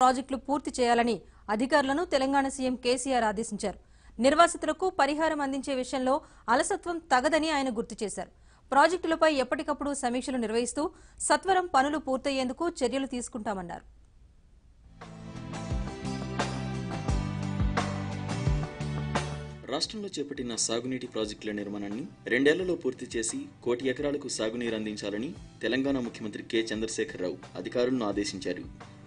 ప్రాజెక్టులు పూర్తి చేయాలని అధికారులను తెలంగాణ సీఎం కేసీఆర్ ఆదేశించారు. నిర్వాసితులకు పరిహారం అందించే విషయంలో అలసత్వం తగదని ఆయన గుర్తు చేశారు. ప్రాజెక్టులపై ఎప్పటికప్పుడు సమీక్షలు నిర్వహిస్తూ సత్వరం పనులు పూర్తయ్యేందుకు చర్యలు తీసుకుంటామన్నారు. రాష్ట్రంలో చేపట్టిన సాగునీటి ప్రాజెక్టుల నిర్మాణాన్ని రెండేళ్ళలో పూర్తి చేసి కోటి ఎకరాలకు సాగునీరు అందించాలని తెలంగాణ ముఖ్యమంత్రి కె. చంద్రశేఖరరావు అధికారులను ఆదేశించారు.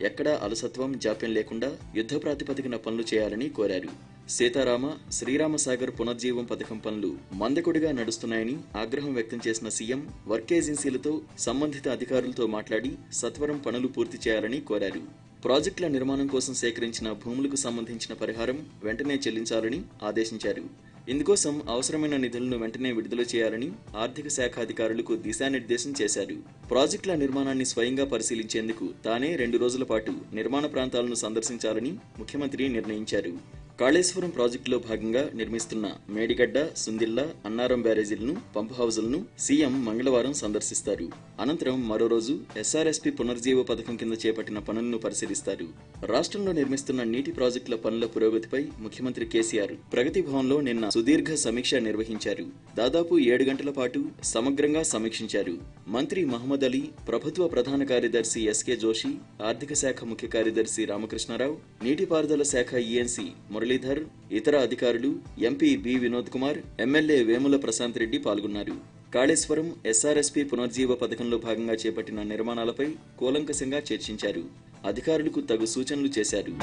ఎక్కడా అలసత్వం జాప్యం లేకుండా యుద్ధ ప్రాతిపదికన పనులు చేయాలని కోరారు. సీతారామ శ్రీరామ సాగర్ పునర్జీవం పథకం పనులు మందకొడిగా నడుస్తున్నాయని ఆగ్రహం వ్యక్తం చేసిన సీఎం వర్క్ ఏజెన్సీలతో సంబంధిత అధికారులతో మాట్లాడి సత్వరం పనులు పూర్తి చేయాలని కోరారు. ప్రాజెక్టుల నిర్మాణం కోసం సేకరించిన భూములకు సంబంధించిన పరిహారం వెంటనే చెల్లించాలని ఆదేశించారు. ఇందుకోసం అవసరమైన నిధులను వెంటనే విడుదల చేయాలని ఆర్థిక శాఖ అధికారులకు దిశానిర్దేశం చేశారు. ప్రాజెక్టుల నిర్మాణాన్ని స్వయంగా పరిశీలించేందుకు తానే రెండు రోజుల పాటు నిర్మాణ ప్రాంతాలను సందర్శించాలని ముఖ్యమంత్రి నిర్ణయించారు. కాళేశ్వరం ప్రాజెక్టులో భాగంగా నిర్మిస్తున్న మేడిగడ్డ సుందిల్ల అన్నారం బ్యారేజీలను పంప్ హౌజులను సీఎం మంగళవారం సందర్శిస్తారు. అనంతరం మరో రోజు ఎస్ఆర్ఎస్పీ పునర్జీవ పథకం కింద చేపట్టిన పనులను పరిశీలిస్తారు. రాష్ట్రంలో నిర్మిస్తున్న నీటి ప్రాజెక్టుల పనుల పురోగతిపై ముఖ్యమంత్రి కేసీఆర్ ప్రగతి భవన్లో నిన్న సుదీర్ఘ సమీక్ష నిర్వహించారు. దాదాపు ఏడు గంటల పాటు సమగ్రంగా సమీక్షించారు. మంత్రి మహమ్మద్ అలీ ప్రభుత్వ ప్రధాన కార్యదర్శి ఎస్కే జోషి ఆర్థిక శాఖ ముఖ్య కార్యదర్శి రామకృష్ణారావు నీటిపారుదల శాఖ ఈఎన్సీ మురళీధర్ ఇతర అధికారులు MP B Vinod Kumar MLA Vemula Prashanth Reddy పాల్గొన్నారు. కాళేశ్వరం ఎస్ఆర్ఎస్పీ పునర్జీవ పథకంలో భాగంగా చేపట్టిన నిర్మాణాలపై కూలంకషంగా చర్చించారు. అధికారులకు తగు సూచనలు చేశారు.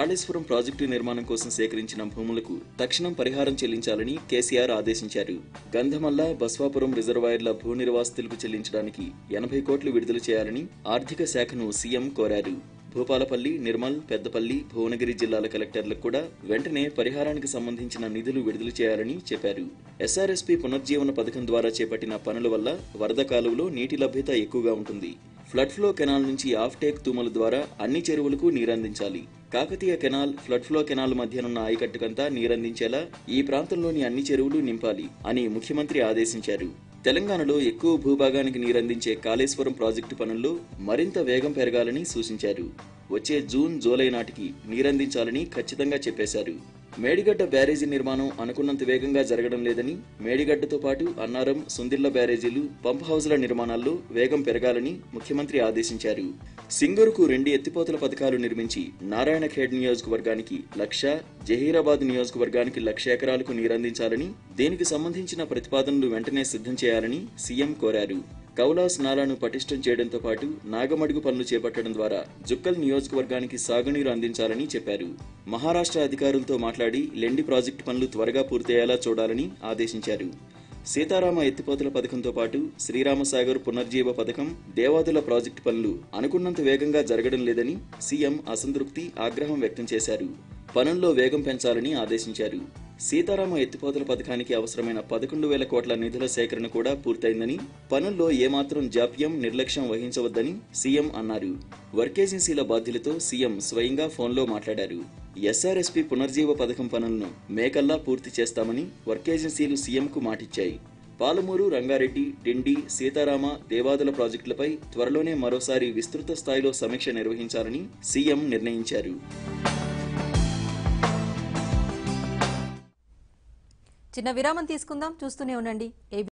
కాళేశ్వరం ప్రాజెక్టు నిర్మాణం కోసం సేకరించిన భూములకు తక్షణం పరిహారం చెల్లించాలని కేసీఆర్ ఆదేశించారు. గంధమల్ల బస్వాపురం రిజర్వాయర్ల భూ నిర్వాసితులకు చెల్లించడానికి ఎనభై కోట్లు విడుదల చేయాలని ఆర్థిక శాఖను సీఎం కోరారు. భూపాలపల్లి నిర్మల్ పెద్దపల్లి భువనగిరి జిల్లాల కలెక్టర్లకు కూడా వెంటనే పరిహారానికి సంబంధించిన నిధులు విడుదల చేయాలని చెప్పారు. ఎస్ఆర్ఎస్పీ పునర్జీవన పథకం ద్వారా చేపట్టిన పనుల వల్ల వరద కాలువలో నీటి లభ్యత ఎక్కువగా ఉంటుంది. ఫ్లడ్ ఫ్లో కెనాల్ నుంచి ఆఫ్టేక్ తూమల తూముల ద్వారా అన్ని చెరువులకు నీరందించాలి. Kakatiya canal flood flow canal మధ్యనున్న ఆయకట్టుకంతా నీరందించేలా ఈ ప్రాంతంలోని అన్ని చెరువులు నింపాలి అని ముఖ్యమంత్రి ఆదేశించారు. తెలంగాణలో ఎక్కువ భూభాగానికి నీరందించే కాళేశ్వరం ప్రాజెక్టు పనుల్లో మరింత వేగం పెరగాలని సూచించారు. వచ్చే జూన్ జూలై నాటికి నీరందించాలని ఖచ్చితంగా చెప్పేశారు. మేడిగడ్డ బ్యారేజీ నిర్మాణం అనుకున్నంత వేగంగా జరగడం లేదని మేడిగడ్డతో పాటు అన్నారం సుందిళ్ళ బ్యారేజీలు పంప్ హౌజ్ల నిర్మాణాల్లో వేగం పెరగాలని ముఖ్యమంత్రి ఆదేశించారు. సింగూరుకు రెండు ఎత్తిపోతల పథకాలు నిర్మించి నారాయణఖేడ్ నియోజకవర్గానికి లక్ష జహీరాబాద్ నియోజకవర్గానికి లక్ష ఎకరాలకు నీరందించాలని దీనికి సంబంధించిన ప్రతిపాదనలు వెంటనే సిద్ధం చేయాలని సీఎం కోరారు. కౌలాస్ నాలాను పటిష్టం చేయడంతో పాటు నాగమడుగు పనులు చేపట్టడం ద్వారా జుక్కల్ నియోజకవర్గానికి సాగునీరు అందించాలని చెప్పారు. మహారాష్ట్ర అధికారులతో మాట్లాడి లెండి ప్రాజెక్టు పనులు త్వరగా పూర్తయ్యేలా చూడాలని ఆదేశించారు. సీతారామ ఎత్తిపోతల పథకంతో పాటు శ్రీరామసాగర్ పునర్జీవ పథకం దేవాదుల ప్రాజెక్టు పనులు అనుకున్నంత వేగంగా జరగడం లేదని సీఎం అసంతృప్తి ఆగ్రహం వ్యక్తం చేశారు. పనుల్లో వేగం పెంచాలని ఆదేశించారు. సీతారామ ఎత్తిపోతల పథకానికి అవసరమైన పదకొండు వేల కోట్ల నిధుల సేకరణ కూడా పూర్తయిందని పనుల్లో ఏమాత్రం జాప్యం నిర్లక్ష్యం వహించవద్దని సీఎం అన్నారు. వర్కేజెన్సీల బాధ్యులతో సీఎం స్వయంగా ఫోన్లో మాట్లాడారు. ఎస్ఆర్ఎస్పీ పునర్జీవ పథకం పనులను మేకల్లా పూర్తి చేస్తామని వర్క్ ఏజెన్సీలు సీఎంకు మాటిచ్చాయి. పాలమూరు రంగారెడ్డి డిండి సీతారామ దేవాదుల ప్రాజెక్టులపై త్వరలోనే మరోసారి విస్తృత స్థాయిలో సమీక్ష నిర్వహించాలని సీఎం నిర్ణయించారు. చిన్న విరామం తీసుకుందాం. చూస్తూనే ఉండండి.